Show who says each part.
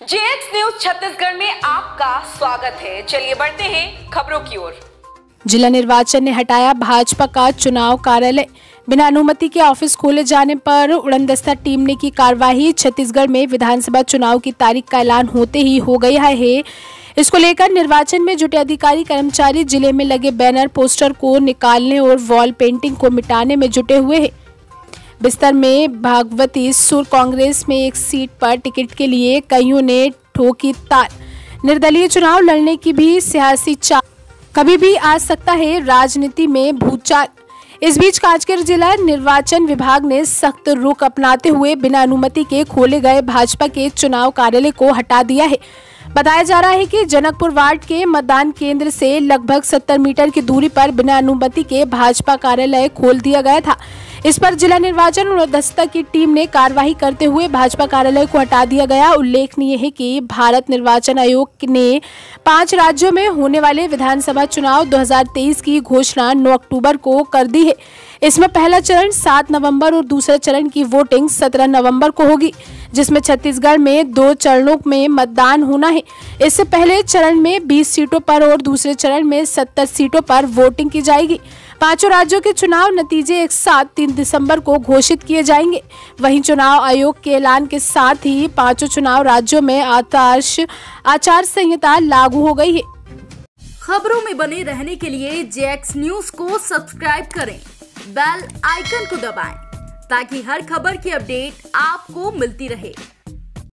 Speaker 1: JX news Chhattisgarh में आपका स्वागत है। चलिए बढ़ते हैं खबरों की ओर।
Speaker 2: जिला निर्वाचन ने हटाया भाजपा का चुनाव कार्यालय। बिना अनुमति के ऑफ़िस खोले जाने पर उड़नदस्ता टीम ने की कार्यवाही। छत्तीसगढ़ में विधानसभा चुनाव की तारीख का ऐलान होते ही हो गया है। इसको लेकर निर्वाचन में जुटे अधिकारी, कर्मचारी, ज़िले में लगे बैनर, पोस्टर को निकालने और वॉल पेंटिंग को मिटाने में जुटे हुए हैं। बिस्तर में भागवती सुर कांग्रेस में एक सीट पर टिकट के लिए कईयों ने ठोकी तार। निर्दलीय चुनाव लड़ने की भी सियासी चाल। कभी भी आ सकता है राजनीति में भूचाल। इस बीच कांचकर जिला निर्वाचन विभाग ने सख्त रुख अपनाते हुए बिना अनुमति के खोले गए भाजपा के चुनाव कार्यालय को हटा दिया है। बताया जा रहा है कि जनकपुर वार्ड के मतदान केंद्र से लगभग 70 मीटर की दूरी पर बिना अनुमति के भाजपा कार्यालय खोल दिया गया था। इस पर जिला निर्वाचन और दस्ता की टीम ने कार्रवाई करते हुए भाजपा कार्यालय को हटा दिया गया। उल्लेखनीय है कि भारत निर्वाचन आयोग ने पाँच राज्यों में होने वाले विधानसभा चुनाव 2023 की घोषणा 9 अक्टूबर को कर दी है। इसमें पहला चरण 7 नवंबर और दूसरे चरण की वोटिंग 17 नवंबर को होगी, जिसमें छत्तीसगढ़ में दो चरणों में मतदान होना है। इससे पहले चरण में 20 सीटों पर और दूसरे चरण में 70 सीटों पर वोटिंग की जाएगी। पाँचों राज्यों के चुनाव नतीजे एक साथ तीन दिसंबर को घोषित किए जाएँगे। वहीं चुनाव आयोग के ऐलान के साथ ही पाँचों चुनाव राज्यों में आदर्श आचार संहिता लागू हो गई है।
Speaker 3: खबरों में बने रहने के लिए जेएक्स न्यूज़ को सब्सक्राइब करें। बेल आइकन को दबाएँ ताकि हर खबर की अपडेट आपको मिलती रहे।